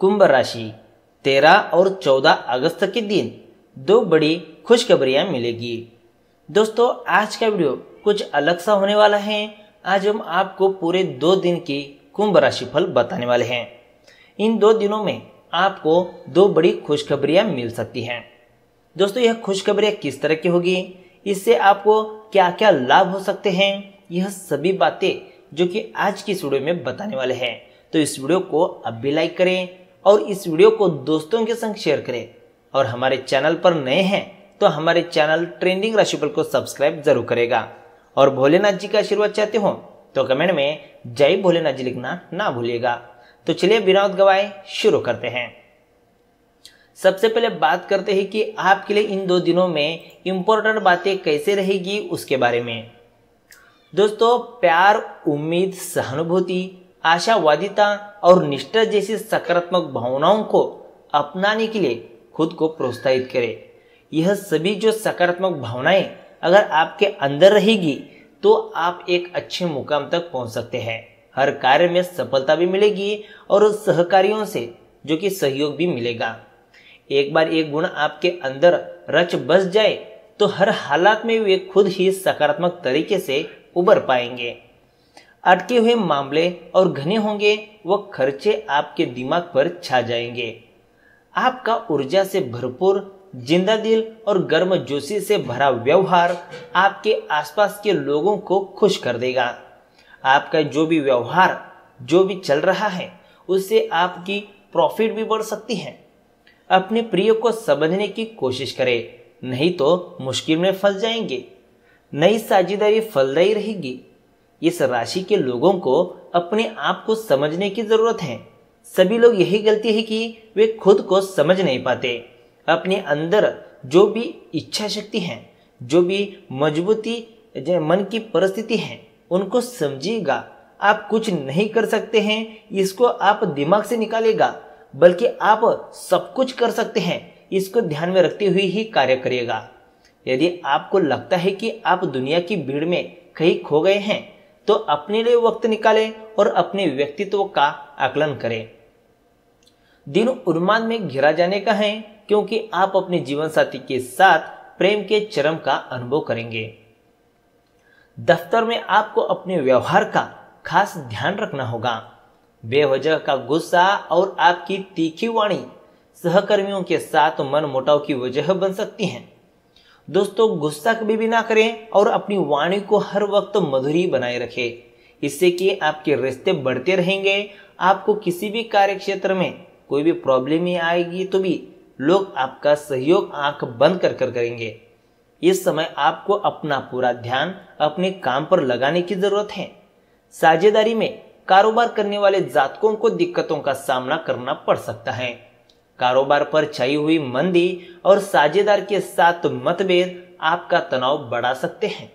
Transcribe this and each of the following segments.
कुंभ राशि 13 और 14 अगस्त के दिन दो बड़ी खुशखबरियाँ मिलेगी। दोस्तों, आज का वीडियो कुछ अलग सा होने वाला है। आज हम आपको पूरे दो दिन की कुंभ राशि फल बताने वाले हैं। इन दो दिनों में आपको दो बड़ी खुशखबरियाँ मिल सकती हैं। दोस्तों, यह खुशखबरियाँ किस तरह की होगी? इससे आपको क्या क्या लाभ हो सकते हैं? यह सभी बातें जो कि आज की इस वीडियो में बताने वाले हैं। तो इस वीडियो को अब भी लाइक करें और इस वीडियो को दोस्तों के संग शेयर करें। और हमारे चैनल पर नए हैं तो हमारे चैनल ट्रेंडिंग राशिफल को सब्सक्राइब ज़रूर करेगा। और भोलेनाथ जी का आशीर्वाद चाहते हो तो कमेंट में जय भोलेनाथ जी लिखना ना भूलिएगा। तो चलिए बिना गवाए, शुरू करते हैं। सबसे पहले बात करते हैं कि आपके लिए इन दो दिनों में इंपॉर्टेंट बातें कैसे रहेगी, उसके बारे में। दोस्तों, प्यार, उम्मीद, सहानुभूति आशावादिता और निष्ठा जैसी सकारात्मक भावनाओं को अपनाने के लिए खुद को प्रोत्साहित करें। यह सभी जो सकारात्मक भावनाएँ अगर आपके अंदर रहेगी तो आप एक अच्छे मुकाम तक पहुँच सकते हैं। हर कार्य में सफलता भी मिलेगी और सहकारियों से जो कि सहयोग भी मिलेगा। एक बार एक गुण आपके अंदर रच बस जाए तो हर हालात में वे खुद ही सकारात्मक तरीके से उबर पाएँगे। अटके हुए मामले और घने होंगे, वो खर्चे आपके दिमाग पर छा जाएँगे। आपका ऊर्जा से भरपूर, ज़िंदा दिल और गर्म जोशी से भरा व्यवहार आपके आसपास के लोगों को खुश कर देगा। आपका जो भी व्यवहार, जो भी चल रहा है, उससे आपकी प्रॉफिट भी बढ़ सकती है। अपने प्रिय को समझने की कोशिश करें, नहीं तो मुश्किल में फंस जाएँगे। नई साझेदारी फलदायी रहेगी। इस राशि के लोगों को अपने आप को समझने की ज़रूरत है। सभी लोग यही गलती है कि वे खुद को समझ नहीं पाते। अपने अंदर जो भी इच्छा शक्ति है, जो भी मजबूती मन की परिस्थिति है, उनको समझिएगा। आप कुछ नहीं कर सकते हैं, इसको आप दिमाग से निकालेगा बल्कि आप सब कुछ कर सकते हैं, इसको ध्यान में रखते हुए ही कार्य करिएगा। यदि आपको लगता है कि आप दुनिया की भीड़ में कहीं खो गए हैं तो अपने लिए वक्त निकालें और अपने व्यक्तित्व का आकलन करें। दिन उन्माद में घिरा जाने का है, क्योंकि आप अपने जीवन साथी के साथ प्रेम के चरम का अनुभव करेंगे। दफ्तर में आपको अपने व्यवहार का खास ध्यान रखना होगा। बेवजह का गुस्सा और आपकी तीखी वाणी सहकर्मियों के साथ मन मोटाव की वजह बन सकती हैं। दोस्तों, गुस्सा कभी भी ना करें और अपनी वाणी को हर वक्त मधुरी बनाए रखें। इससे कि आपके रिश्ते बढ़ते रहेंगे, आपको किसी भी कार्य क्षेत्र में कोई भी प्रॉब्लम ही आएगी तो भी लोग आपका सहयोग आँख बंद कर कर करेंगे। इस समय आपको अपना पूरा ध्यान अपने काम पर लगाने की ज़रूरत है। साझेदारी में कारोबार करने वाले जातकों को दिक्कतों का सामना करना पड़ सकता है। कारोबार पर छाई हुई मंदी और साझेदार के साथ मतभेद आपका तनाव बढ़ा सकते हैं।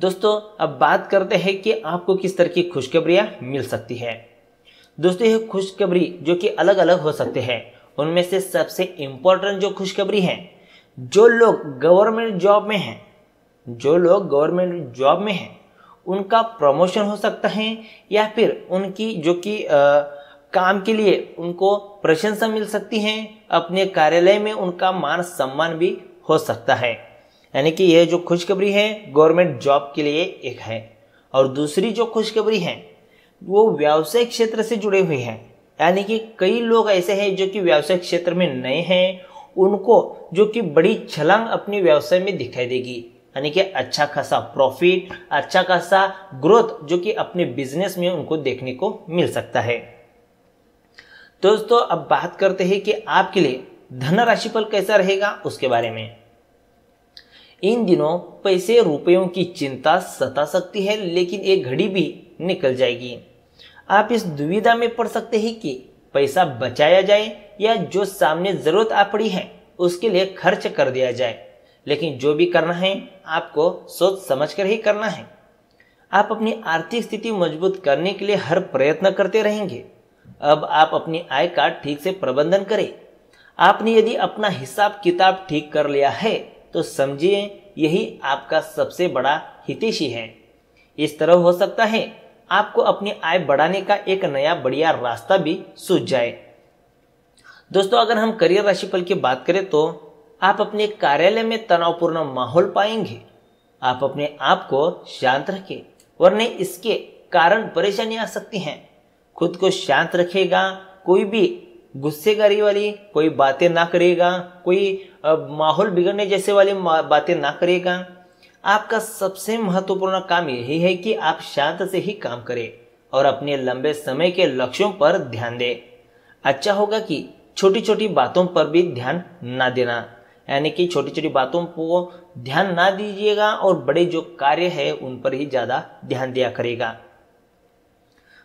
दोस्तों, अब बात करते हैं कि आपको किस तरह की खुशखबरियाँ मिल सकती है। दोस्तों, यह खुशखबरी जो कि अलग अलग हो सकते हैं। उनमें से सबसे इंपॉर्टेंट जो खुशखबरी है, जो लोग गवर्नमेंट जॉब में हैं, जो लोग गवर्नमेंट जॉब में हैं, उनका प्रमोशन हो सकता है या फिर उनकी जो कि काम के लिए उनको प्रशंसा मिल सकती है, अपने कार्यालय में उनका मान सम्मान भी हो सकता है। यानी कि यह जो खुशखबरी है, गवर्नमेंट जॉब के लिए एक है। और दूसरी जो खुशखबरी है, वो व्यावसायिक क्षेत्र से जुड़े हुए हैं। यानी कि कई लोग ऐसे हैं जो कि व्यावसायिक क्षेत्र में नए हैं, उनको जो कि बड़ी छलांग अपने व्यवसाय में दिखाई देगी। यानी कि अच्छा खासा प्रॉफिट अच्छा खासा ग्रोथ जो कि अपने बिज़नेस में उनको देखने को मिल सकता है। दोस्तों, अब बात करते हैं कि आपके लिए धन राशिफल कैसा रहेगा उसके बारे में। इन दिनों पैसे रुपयों की चिंता सता सकती है, लेकिन एक घड़ी भी निकल जाएगी। आप इस दुविधा में पड़ सकते हैं कि पैसा बचाया जाए या जो सामने ज़रूरत आ पड़ी है, उसके लिए खर्च कर दिया जाए। लेकिन जो भी करना है, आपको सोच समझ कर ही करना है। आप अपनी आर्थिक स्थिति मज़बूत करने के लिए हर प्रयत्न करते रहेंगे। अब आप अपनी आय का ठीक से प्रबंधन करें। आपने यदि अपना हिसाब किताब ठीक कर लिया है तो समझिए यही आपका सबसे बड़ा हितेशी है। इस तरह हो सकता है आपको अपनी आय बढ़ाने का एक नया बढ़िया रास्ता भी सूझ जाए। दोस्तों, अगर हम करियर राशिफल की बात करें तो आप अपने कार्यालय में तनावपूर्ण माहौल पाएँगे। आप अपने आप को शांत रखें, वरने इसके कारण परेशानी आ सकती हैं। खुद को शांत रखेगा, कोई भी गुस्सेगारी वाली, कोई बातें ना करेगा, कोई माहौल बिगड़ने जैसे वाली बातें ना करेगा। आपका सबसे महत्वपूर्ण काम यही है कि आप शांत से ही काम करें और अपने लंबे समय के लक्ष्यों पर ध्यान दें। अच्छा होगा कि छोटी छोटी बातों पर भी ध्यान ना देना। यानी कि छोटी छोटी बातों को ध्यान ना दीजिएगा और बड़े जो कार्य है, उन पर ही ज़्यादा ध्यान दिया करेगा।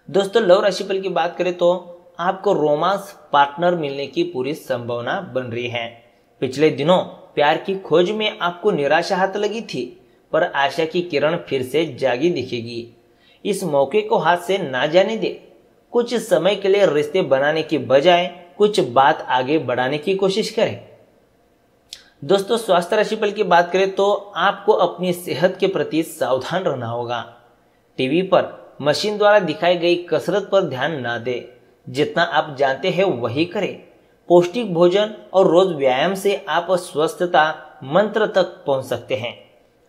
दोस्तों, लव राशिफल की बात करें तो आपको रोमांस पार्टनर मिलने की पूरी संभावना बन रही है। पिछले दिनों प्यार की खोज में आपको निराशा हाथ लगी थी, पर आशा की किरण फिर से जागी दिखेगी। इस मौके को हाथ से ना जाने दे। कुछ समय के लिए रिश्ते बनाने की बजाय कुछ बात आगे बढ़ाने की कोशिश करें। दोस्तों, स्वास्थ्य राशि राशिफल की बात करें तो आपको अपनी सेहत के प्रति सावधान रहना होगा। टीवी पर मशीन द्वारा दिखाई गई कसरत पर ध्यान ना दे। जितना आप जानते हैं, वही करें। पौष्टिक भोजन और रोज व्यायाम से आप स्वस्थता मंत्र तक पहुँच सकते हैं।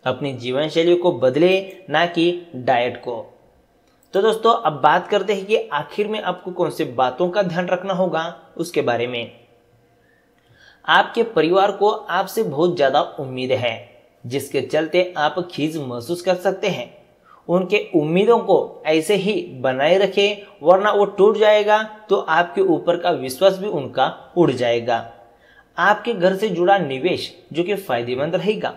अपनी जीवन शैली को बदले, ना कि डाइट को। तो दोस्तों, अब बात करते हैं कि आखिर में आपको कौन से बातों का ध्यान रखना होगा, उसके बारे में। आपके परिवार को आपसे बहुत ज़्यादा उम्मीद है, जिसके चलते आप खींच महसूस कर सकते हैं। उनके उम्मीदों को ऐसे ही बनाए रखें, वरना वो टूट जाएगा तो आपके ऊपर का विश्वास भी उनका उड़ जाएगा। आपके घर से जुड़ा निवेश जो कि फ़ायदेमंद रहेगा।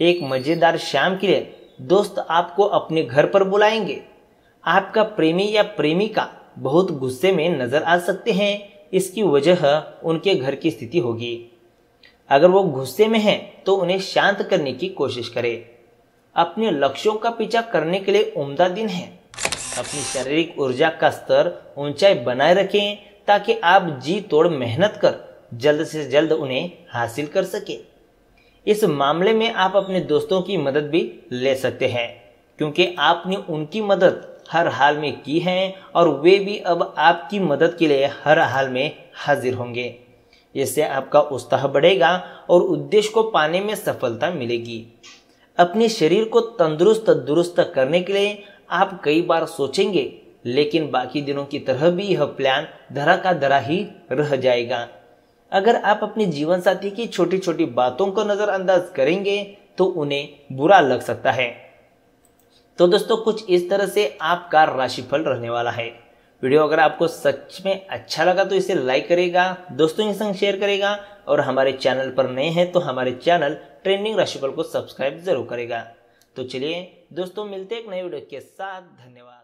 एक मज़ेदार शाम के लिए दोस्त आपको अपने घर पर बुलाएँगे। आपका प्रेमी या प्रेमिका बहुत गुस्से में नज़र आ सकते हैं, इसकी वजह उनके घर की स्थिति होगी। अगर वो गुस्से में हैं तो उन्हें शांत करने की कोशिश करें। अपने लक्ष्यों का पीछा करने के लिए उम्दा दिन है। अपनी शारीरिक ऊर्जा का स्तर ऊंचाई बनाए रखें, ताकि आप जी तोड़ मेहनत कर जल्द से जल्द उन्हें हासिल कर सके। इस मामले में आप अपने दोस्तों की मदद भी ले सकते हैं, क्योंकि आपने उनकी मदद हर हाल में की है और वे भी अब आपकी मदद के लिए हर हाल में हाजिर होंगे। इससे आपका उत्साह बढ़ेगा और उद्देश्य को पाने में सफलता मिलेगी। अपने शरीर को तंदुरुस्त, दुरुस्त करने के लिए आप कई बार सोचेंगे, लेकिन बाकी दिनों की तरह भी यह प्लान धरा का धरा ही रह जाएगा। अगर आप अपने जीवन साथी की छोटी छोटी बातों को नजरअंदाज करेंगे तो उन्हें बुरा लग सकता है। तो दोस्तों, कुछ इस तरह से आपका राशिफल रहने वाला है। वीडियो अगर आपको सच में अच्छा लगा तो इसे लाइक करेगा, दोस्तों के संग शेयर करेगा और हमारे चैनल पर नए हैं तो हमारे चैनल ट्रेंडिंग राशिफल को सब्सक्राइब ज़रूर करेगा। तो चलिए, दोस्तों, मिलते हैं एक नए वीडियो के साथ। धन्यवाद।